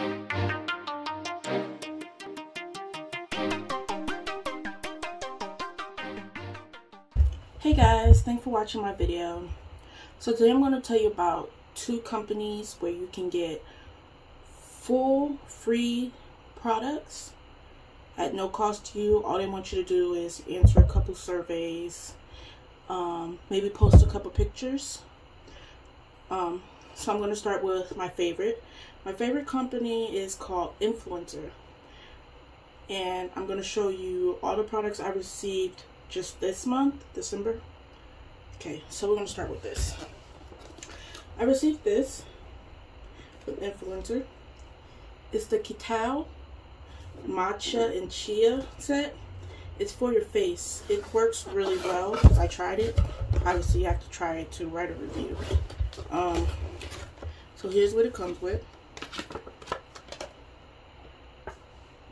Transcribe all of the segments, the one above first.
Hey guys, thanks for watching my video. So today I'm going to tell you about two companies where you can get full free products at no cost to you. All they want you to do is answer a couple surveys, um, maybe post a couple pictures. Um, so I'm going to start with my favorite. My favorite company is called Influenster. And I'm going to show you all the products I received just this month, December. Okay, so we're gonna start with this. I received this from Influenster. It's the Kitao Matcha and Chia set. It's for your face. It works really well because I tried it. Obviously, you have to try it to write a review. Um, so here's what it comes with.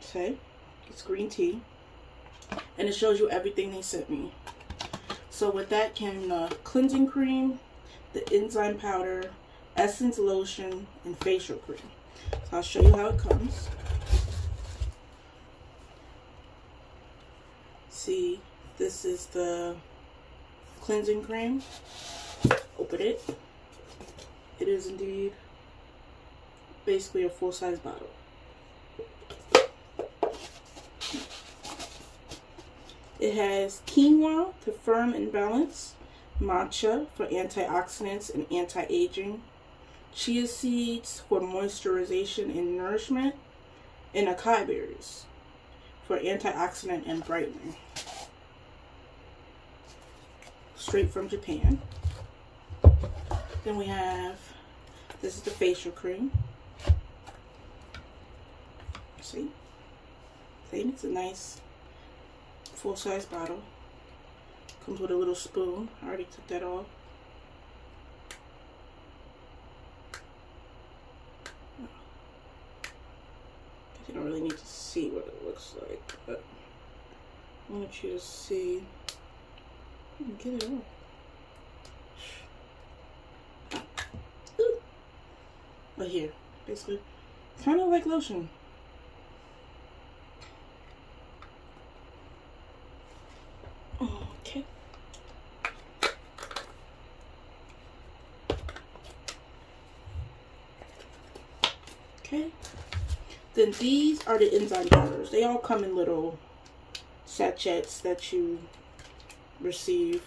Okay, it's green tea and it shows you everything they sent me. So with that came the cleansing cream, the enzyme powder, essence lotion, and facial cream. So I'll show you how it comes. See, this is the cleansing cream. Open it. It is indeed basically a full-size bottle. It has quinoa to firm and balance, matcha for antioxidants and anti-aging, chia seeds for moisturization and nourishment, and acai berries for antioxidant and brightening. Straight from Japan. Then we have, this is the facial cream. See? See, it's a nice full-size bottle. Comes with a little spoon. I already took that off. You don't really need to see what it looks like, but I want you to see. Get it off. But here, basically, kind of like lotion. Okay. Okay. Then these are the enzyme powders. They all come in little sachets that you receive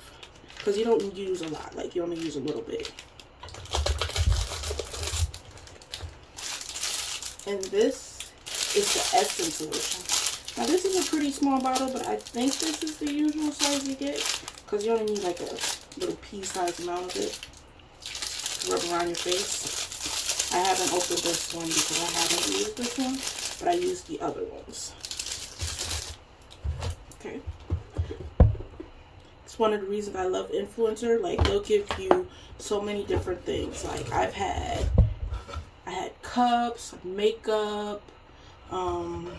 because you don't use a lot. Like you only use a little bit. And this is the essence solution. Now this is a pretty small bottle, but I think this is the usual size you get because you only need like a little pea-sized amount of it rub around your face. I haven't opened this one because I haven't used this one, but I used the other ones. Okay. It's one of the reasons I love Influenster. Like they'll give you so many different things. Like I've had cups, makeup, um,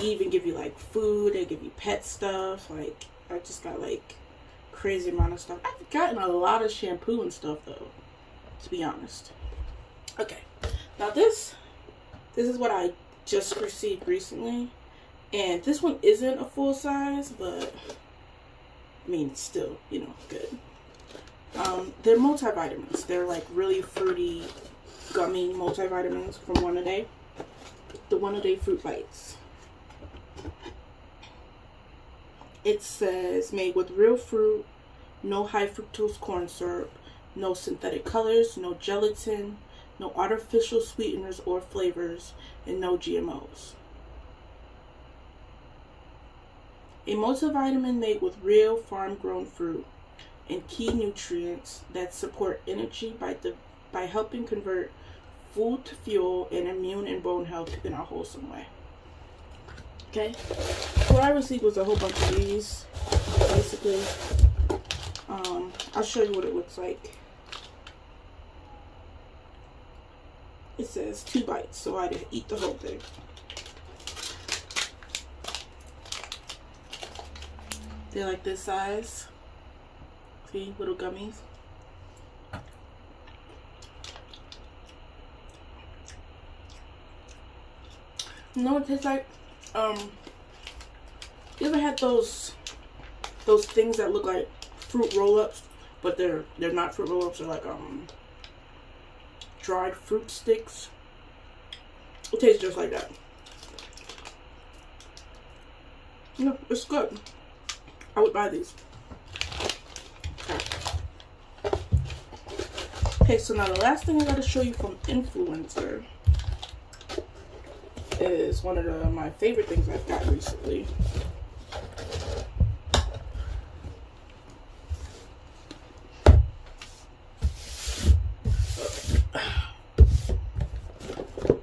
even give you like food, they give you pet stuff. Like I just got like crazy amount of stuff. I've gotten a lot of shampoo and stuff though, to be honest. Okay, now this this is what I just received recently, and this one isn't a full size, but I mean still you know good. Um, they're multivitamins. They're like really fruity, gummy multivitamins from One A Day. The One A Day Fruit Bites. It says made with real fruit, no high fructose corn syrup, no synthetic colors, no gelatin, no artificial sweeteners or flavors, and no GMOs. A multivitamin made with real farm-grown fruit and key nutrients that support energy by the by helping convert food to fuel and immune and bone health in a wholesome way. Okay. What I received was a whole bunch of these. Basically. Um, I'll show you what it looks like. It says two bites, so I didn't eat the whole thing. They're like this size. See, little gummies. You know what it tastes like? Um, you ever had those those things that look like fruit roll-ups, but they're they're not fruit roll-ups. They're like um dried fruit sticks. It tastes just like that. No, it's good. I would buy these. Okay, so now the last thing I gotta show you from Influenster is one of the, my favorite things I've got recently.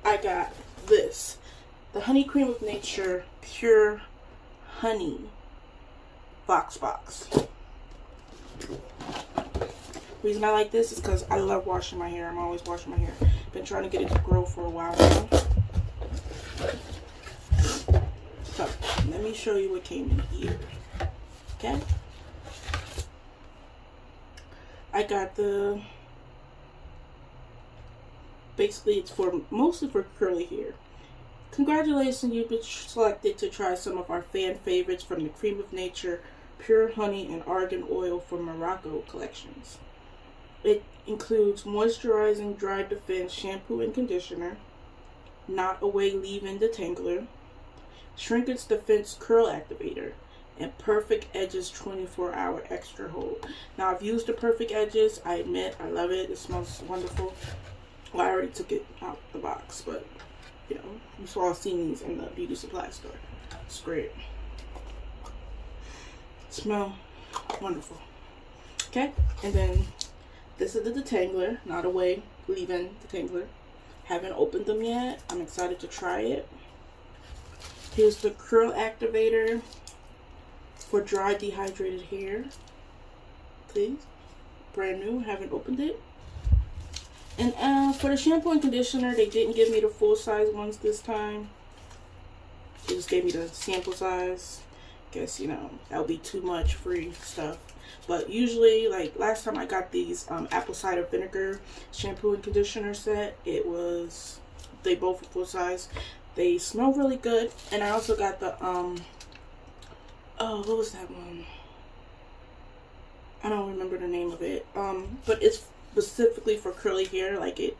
I got this. The Honey Cream of Nature Pure Honey Box Box. Reason I like this is because I love washing my hair. I'm always washing my hair. Been trying to get it to grow for a while now. So, let me show you what came in here. Okay? I got the basically it's for mostly for curly hair. Congratulations, you've been selected to try some of our fan favorites from the Cream of Nature, Pure Honey, and Argan Oil from Morocco collections. It includes moisturizing dry defense shampoo and conditioner, Knot Away leave-in detangler, Shrinkage Defense curl activator, and Perfect Edges 24 hour extra hold. Now I've used the Perfect Edges. I admit I love it. It smells wonderful. Well, I already took it out the box, but you know, you saw seen these in the beauty supply store. It's great. Smell wonderful. Okay, and then this is the detangler, Knot Away leave-in detangler. Haven't opened them yet. I'm excited to try it. Here's the curl activator for dry dehydrated hair. Please. Brand new. Haven't opened it. And uh, for the shampoo and conditioner, they didn't give me the full size ones this time. They just gave me the sample size. Guess, you know, that'll be too much free stuff. But usually, like last time I got these um, apple cider vinegar shampoo and conditioner set, it was, they both were full size. They smell really good. And I also got the, um, oh, what was that one? I don't remember the name of it. Um, but it's specifically for curly hair. Like it,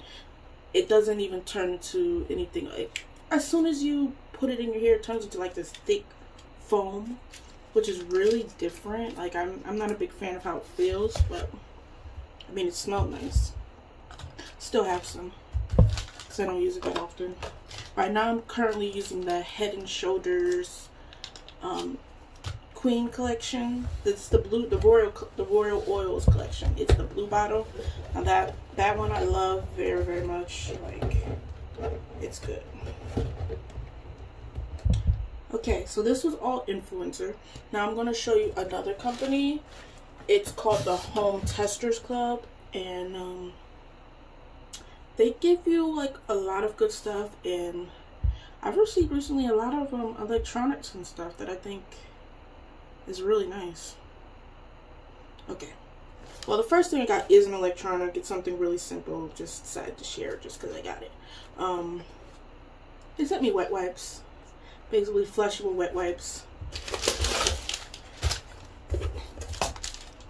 it doesn't even turn into anything. Like as soon as you put it in your hair, it turns into like this thick foam, which is really different. Like I'm, I'm not a big fan of how it feels, but I mean it smelled nice. Still have some, cause I don't use it that often. Right now I'm currently using the Head and Shoulders um, Queen collection. It's the blue, the royal, the royal oils collection. It's the blue bottle, and that that one I love very very much. Like, it's good. Okay, so this was all influenster. Now I'm gonna show you another company. It's called the Home Testers Club, and um, they give you like a lot of good stuff. And I've received recently a lot of um, electronics and stuff that I think is really nice. Okay. Well, the first thing I got is an electronic. It's something really simple. Just decided to share just because I got it. Um, they sent me wet wipes. Basically, flushable wet wipes.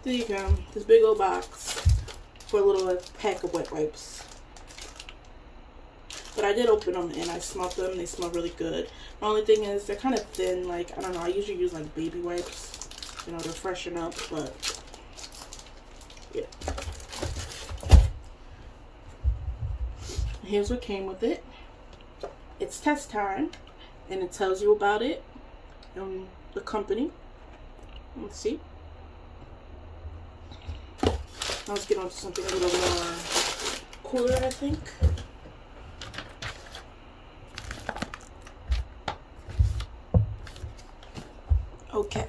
There you go. This big old box for a little pack of wet wipes. But I did open them and I smelled them. They smell really good. The only thing is they're kind of thin. Like, I don't know. I usually use like baby wipes, you know, to freshen up. But, yeah. Here's what came with it. It's test time. And it tells you about it. And the company. Let's see. Let's get on to something a little more cooler, I think. Okay.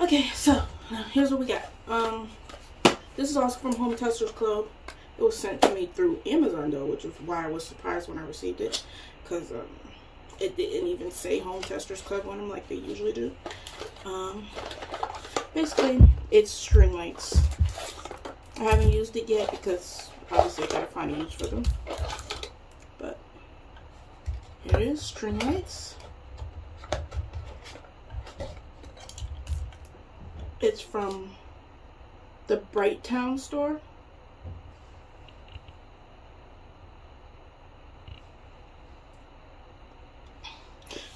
Okay, so here's what we got. Um, this is also from Home Testers Club. It was sent to me through Amazon though, which is why I was surprised when I received it, because um, it didn't even say Home Testers Club on them like they usually do. Um, basically, It's string lights. I haven't used it yet because obviously I gotta find a use for them. But here it is, string lights. It's from the Bright Town store.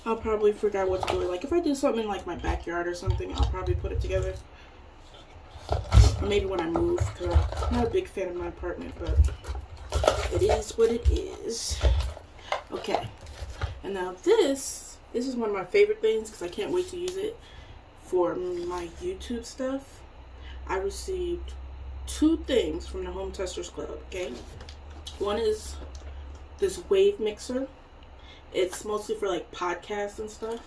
I'll probably figure out what to do. Like if I do something in like my backyard or something, I'll probably put it together. Maybe when I move, because I'm not a big fan of my apartment, but it is what it is. Okay. And now this, this is one of my favorite things because I can't wait to use it for my YouTube stuff. I received two things from the Home Testers Club, okay? One is this wave mixer it's mostly for like podcasts and stuff.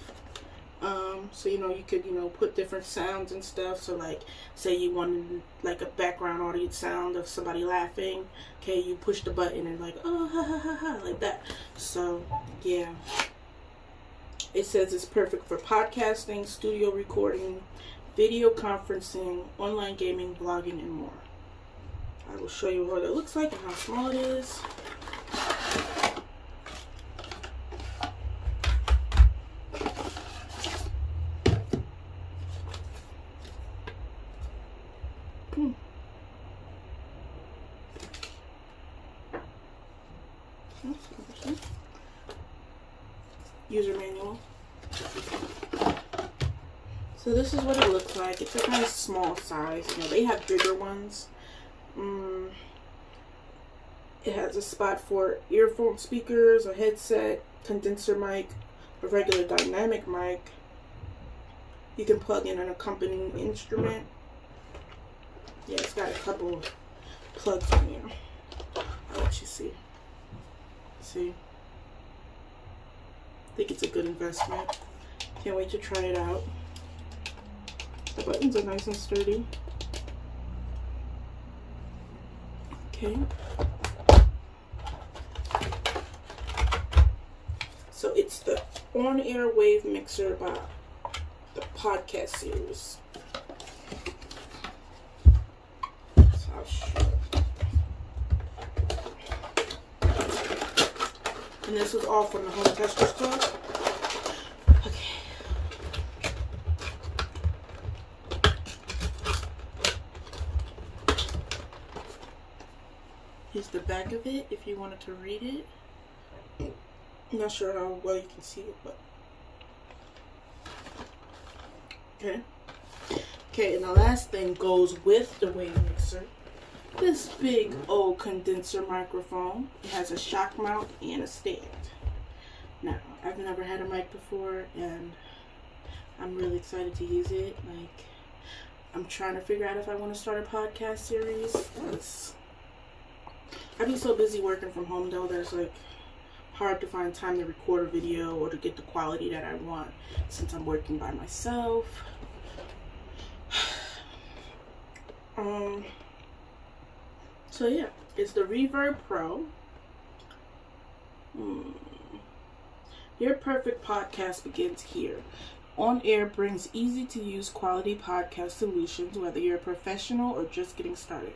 Um, so you know you could you know put different sounds and stuff. So like say you wanted like a background audio sound of somebody laughing. Okay, you push the button and like oh ha ha ha ha like that. So yeah, it says it's perfect for podcasting, studio recording, video conferencing, online gaming, blogging, and more. I will show you what it looks like and how small it is. User manual. So this is what it looks like. It's a kind of small size. You know, they have bigger ones. Mm, it has a spot for earphone speakers, a headset, condenser mic, a regular dynamic mic. You can plug in an accompanying instrument. Yeah, it's got a couple plugs in here. I'll let you see. See? I think it's a good investment. Can't wait to try it out. The buttons are nice and sturdy. Okay. So it's the on-air wave mixer by the podcast series. And this was all from the Home Testers Club. Okay. Here's the back of it if you wanted to read it. I'm not sure how well you can see it, but. Okay. Okay, and the last thing goes with the wave mixer this big old condenser microphone. It has a shock mount and a stand. Now, I've never had a mic before and I'm really excited to use it. Like, I'm trying to figure out if I want to start a podcast series. I've been so busy working from home though, there's like hard to find time to record a video or to get the quality that I want since I'm working by myself. um, so yeah, it's the Reverb Pro. Your perfect podcast begins here. On Air brings easy to use quality podcast solutions, whether you're a professional or just getting started.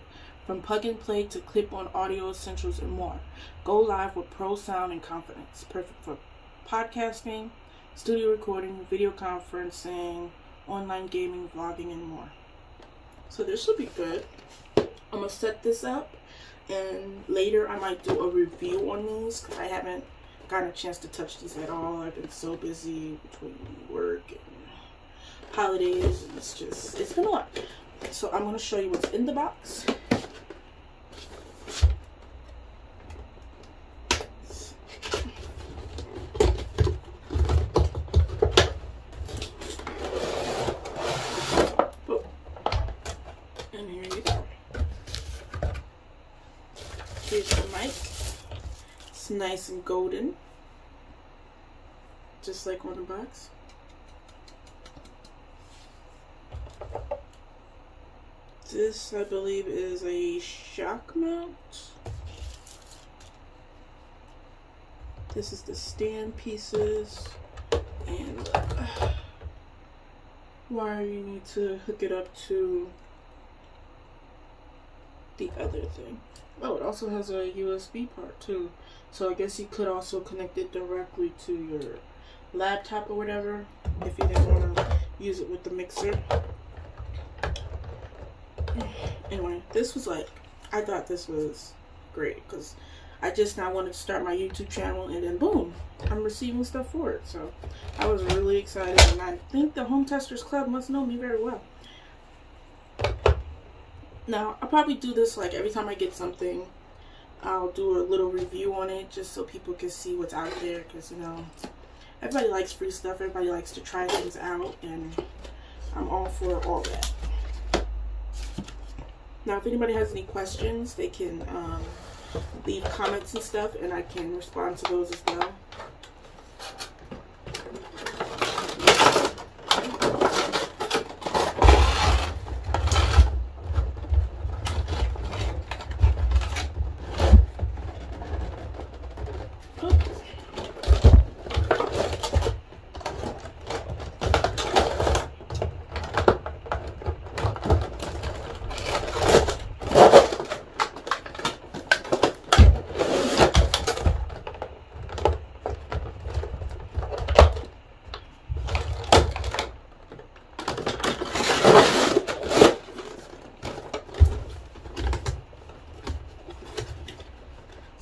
From plug and play to clip on audio essentials and more. Go live with pro sound and confidence. Perfect for podcasting, studio recording, video conferencing, online gaming, vlogging, and more. So this should be good. I'm gonna set this up and later I might do a review on these because I haven't gotten a chance to touch these at all. I've been so busy between work and holidays and it's just it's been a lot. So I'm gonna show you what's in the box. Oh, nice and golden. Just like on the box. This, I believe, is a shock mount. This is the stand pieces and uh, wire you need to hook it up to the other thing. Oh, it also has a USB part too. So I guess you could also connect it directly to your laptop or whatever if you didn't want to use it with the mixer. Anyway, this was like, I thought this was great because I just now wanted to start my YouTube channel and then boom, I'm receiving stuff for it. So I was really excited and I think the Home Testers Club must know me very well. Now, I'll probably do this like every time I get something. I'll do a little review on it just so people can see what's out there because, you know, everybody likes free stuff. Everybody likes to try things out and I'm all for all that. Now, if anybody has any questions, they can um, leave comments and stuff and I can respond to those as well.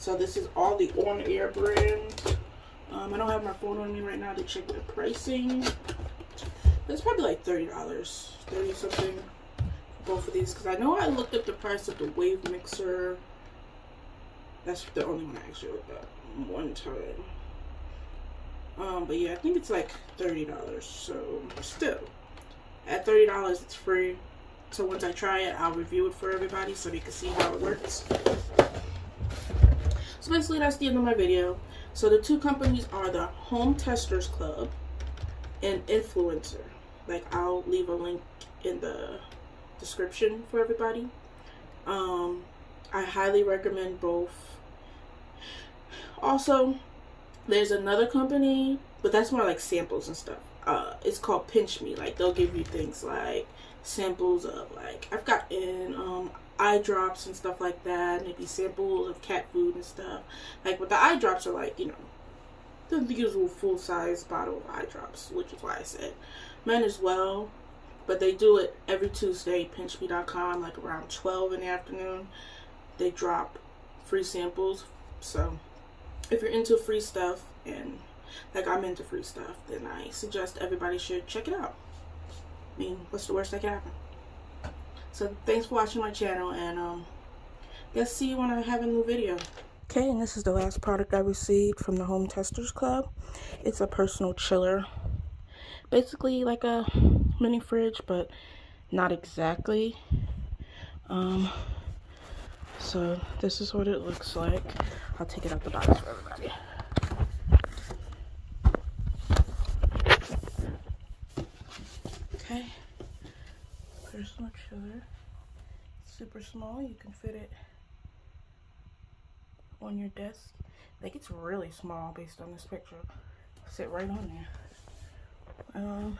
So this is all the On Air brand. Um, I don't have my phone on me right now to check the pricing. It's probably like $30, 30 something for both of these. Because I know I looked up the price of the Wave Mixer. That's the only one I actually looked up one time. Um, but yeah, I think it's like $30. So still, at $30 it's free. So once I try it, I'll review it for everybody so they can see how it works. Basically that's the end of my video. So the two companies are the Home Testers Club and Influenster. Like I'll leave a link in the description for everybody. Um, I highly recommend both. Also, there's another company, but that's more like samples and stuff. Uh, it's called Pinch Me. Like they'll give you things like samples of like I've gotten um eye drops and stuff like that. Maybe samples of cat food and stuff. Like, but the eye drops are like, you know, the usual full size bottle of eye drops, which is why I said men as well. But they do it every Tuesday, pinchme.com, like around 12 in the afternoon. They drop free samples. So if you're into free stuff and like I'm into free stuff, then I suggest everybody should check it out. I mean, what's the worst that can happen? So thanks for watching my channel and um, let's see you when I have a new video. Okay, and this is the last product I received from the Home Testers Club. It's a personal chiller. Basically like a mini fridge, but not exactly. Um, so this is what it looks like. I'll take it out the box for everybody. Okay personal chiller. super small. You can fit it on your desk. I think it's really small based on this picture. Sit right on there. Um,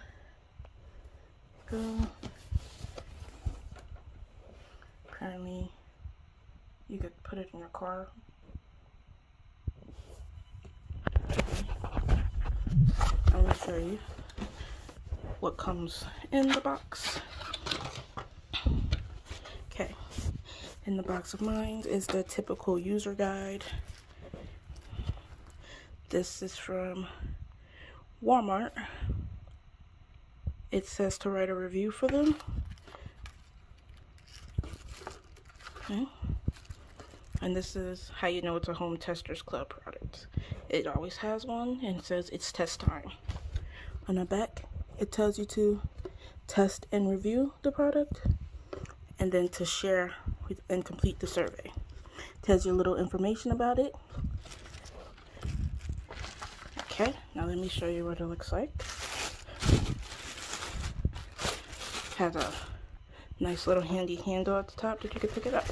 go. Apparently, you could put it in your car. I'm gonna show you what comes in the box. In the box of mine is the typical user guide. This is from Walmart. It says to write a review for them. Okay. And this is how you know it's a Home Testers Club product. It always has one and says it's test time. On the back, it tells you to test and review the product and then to share and complete the survey. Tells you a little information about it. Okay, now let me show you what it looks like. Has a nice little handy handle at the top that you can pick it up.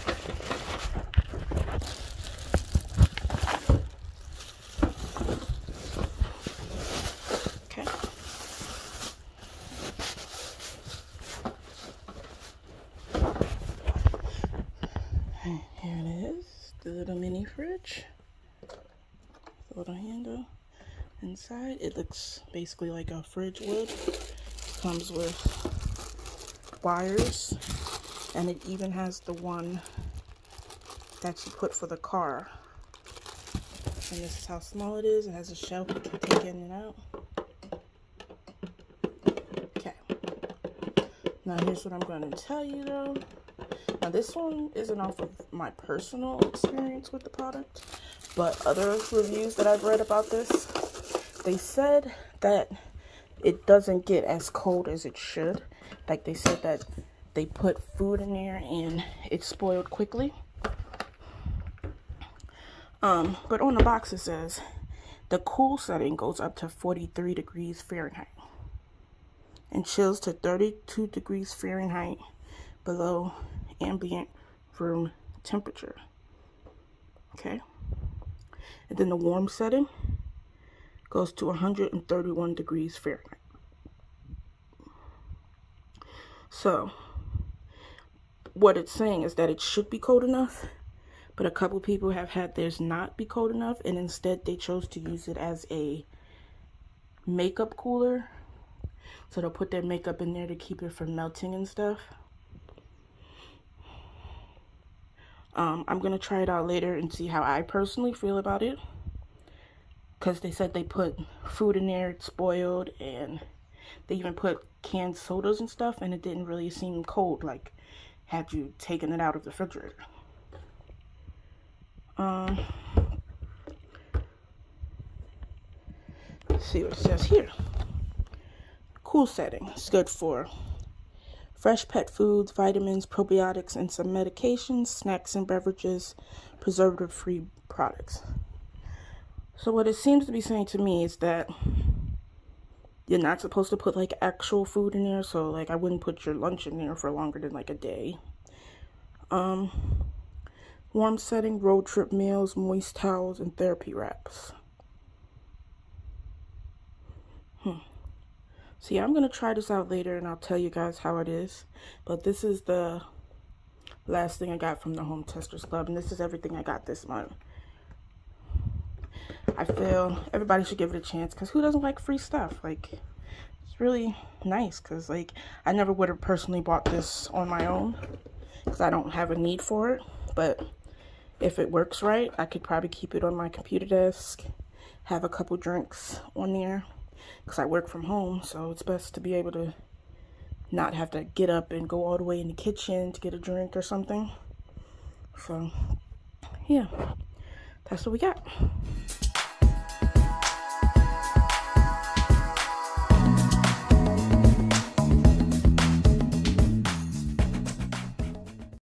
little mini fridge. Little handle inside. It looks basically like a fridge would. Comes with wires and it even has the one that you put for the car. And this is how small it is. It has a shelf you can take in and out. Okay. Now here's what I'm going to tell you though. Now this one isn't off of my personal experience with the product, but other reviews that I've read about this, they said that it doesn't get as cold as it should. Like they said that they put food in there and it spoiled quickly. Um, but on the box it says the cool setting goes up to 43 degrees Fahrenheit and chills to 32 degrees Fahrenheit below ambient room temperature. Okay. And then the warm setting goes to 131 degrees Fahrenheit. So, what it's saying is that it should be cold enough, but a couple people have had theirs not be cold enough, and instead they chose to use it as a makeup cooler. So they'll put their makeup in there to keep it from melting and stuff. Um, I'm going to try it out later and see how I personally feel about it. Because they said they put food in there, it's spoiled, and they even put canned sodas and stuff, and it didn't really seem cold, like had you taken it out of the refrigerator. Um, let's see what it says here. Cool setting. It's good for fresh pet foods, vitamins, probiotics, and some medications, snacks and beverages, preservative-free products. So what it seems to be saying to me is that you're not supposed to put like actual food in there so like i wouldn't put your lunch in there for longer than like a day. Um warm setting road trip meals moist towels and therapy wraps. Hmm. Yeah i'm gonna try this out later and i'll tell you guys how it is but this is the last thing i got from the home testers club and this is everything i got this month I feel everybody should give it a chance because who doesn't like free stuff? Like, it's really nice because, like, I never would have personally bought this on my own because I don't have a need for it. But if it works right, I could probably keep it on my computer desk, have a couple drinks on there because I work from home. So it's best to be able to not have to get up and go all the way in the kitchen to get a drink or something. So, yeah, that's what we got.